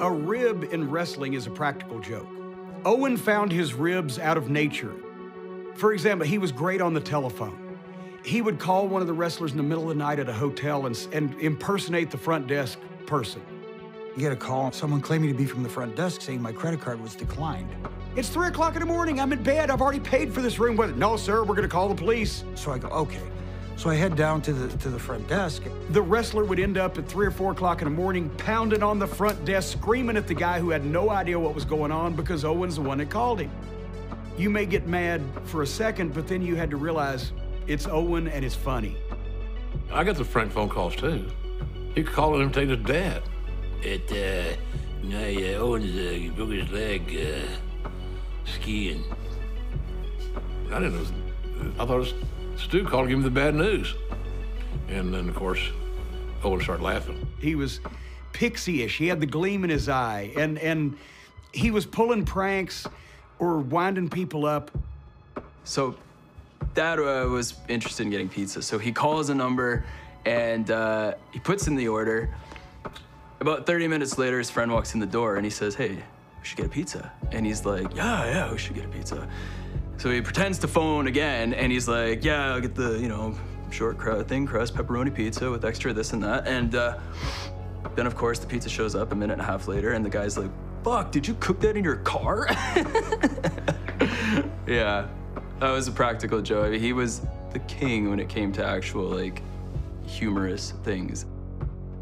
A rib in wrestling is a practical joke. Owen found his ribs out of nature. For example, he was great on the telephone. He would call one of the wrestlers in the middle of the night at a hotel and, and impersonate the front desk person. You get a call, someone claiming to be from the front desk saying my credit card was declined. It's three o'clock in the morning. I'm in bed. I've already paid for this room. No, sir, we're going to call the police. So I go, okay. So I head down to the to the front desk. The wrestler would end up at three or four o'clock in the morning, pounding on the front desk, screaming at the guy who had no idea what was going on because Owen's the one that called him. You may get mad for a second, but then you had to realize it's Owen and it's funny. I got the Frank phone calls too. He called him take his dad. It, uh, no, yeah, Owen's, uh, he broke his leg, uh, skiing. I didn't know. I thought it was Stu called to give him the bad news. And then, of course, Owen started laughing. He was pixie-ish. He had the gleam in his eye, and and he was pulling pranks or winding people up. So, Dad uh, was interested in getting pizza, so he calls a number and uh, he puts in the order. About 30 minutes later, his friend walks in the door and he says, "Hey, we should get a pizza." And he's like, "Yeah, yeah, we should get a pizza." So he pretends to phone again, and he's like, "Yeah, I'll get the you know short crust, thin crust pepperoni pizza with extra this and that." And uh, then of course the pizza shows up a minute and a half later, and the guy's like, "Fuck, did you cook that in your car?" yeah, that was a practical joke. I mean, he was the king when it came to actual like humorous things.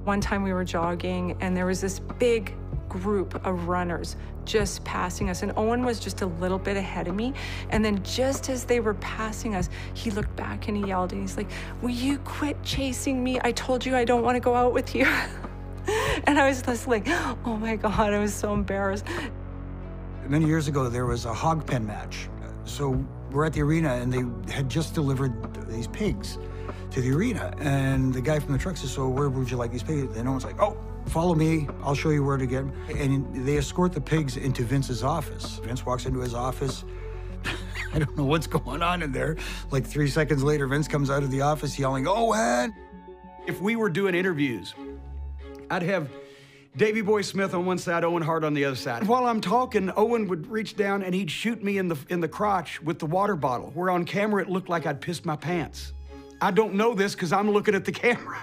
One time we were jogging, and there was this big group of runners just passing us. And Owen was just a little bit ahead of me. And then just as they were passing us, he looked back and he yelled and he's like, Will you quit chasing me? I told you I don't want to go out with you. and I was just like, Oh my God, I was so embarrassed. Many years ago, there was a hog pen match. So we're at the arena and they had just delivered these pigs to the arena. And the guy from the truck says, So where would you like these pigs? And Owen's like, Oh, follow me. I'll show you where to get them. And they escort the pigs into Vince's office. Vince walks into his office. I don't know what's going on in there. Like three seconds later, Vince comes out of the office yelling, oh, Owen! If we were doing interviews, I'd have Davy Boy Smith on one side, Owen Hart on the other side. While I'm talking, Owen would reach down and he'd shoot me in the in the crotch with the water bottle, where on camera it looked like I'd pissed my pants. I don't know this because I'm looking at the camera.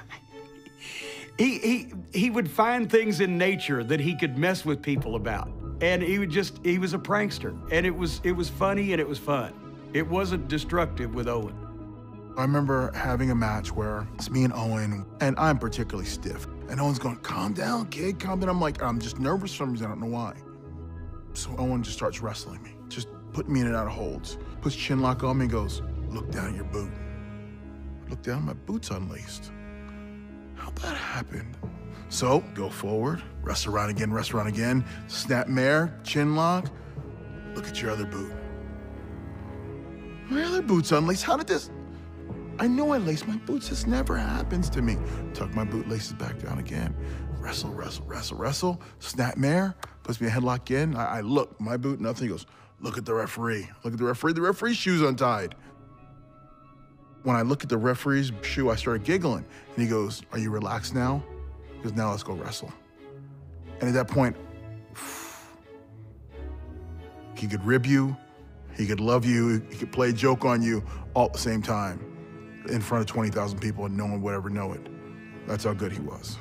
He, he, he would find things in nature that he could mess with people about. And he would just, he was a prankster. And it was, it was funny and it was fun. It wasn't destructive with Owen. I remember having a match where it's me and Owen, and I'm particularly stiff. And Owen's going, calm down, kid, calm down. I'm like, I'm just nervous for some reason, I don't know why. So Owen just starts wrestling me, just putting me in and out of holds. Puts chin lock on me and goes, look down your boot. Look down, my boot's unlaced. How'd that happen? So, go forward, rest around again, rest around again, snap mare, chin lock. Look at your other boot. My other boot's unlaced. How did this? I know I laced my boots. This never happens to me. Tuck my boot laces back down again. Wrestle, wrestle, wrestle, wrestle. Snap mare, puts me a headlock in. I, I look, my boot, nothing. He goes, look at the referee. Look at the referee. The referee's shoe's untied. When I look at the referee's shoe, I started giggling. And he goes, Are you relaxed now? Because now let's go wrestle. And at that point, he could rib you, he could love you, he could play a joke on you all at the same time in front of 20,000 people and no one would ever know it. That's how good he was.